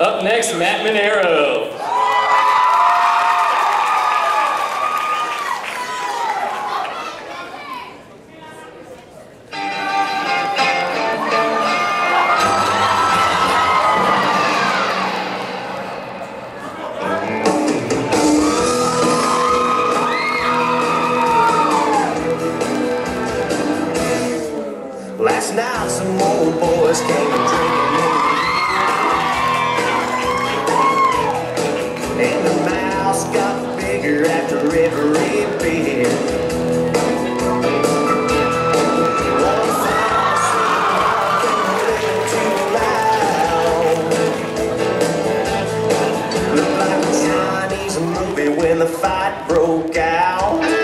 Up next, Matt Monero. Last night some old boys came the fight broke out.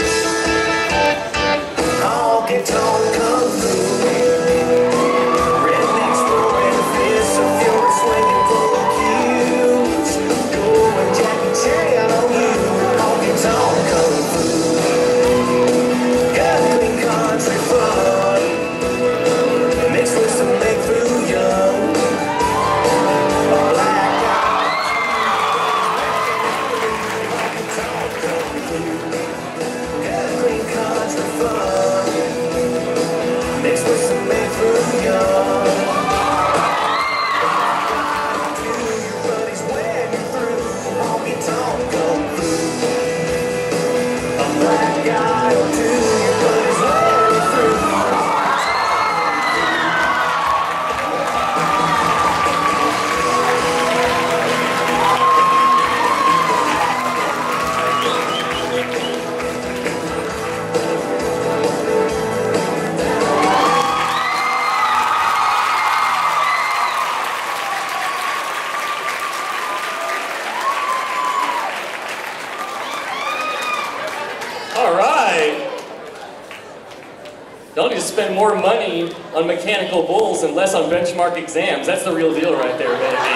All right. Y'all need to spend more money on mechanical bulls and less on benchmark exams. That's the real deal right there, baby.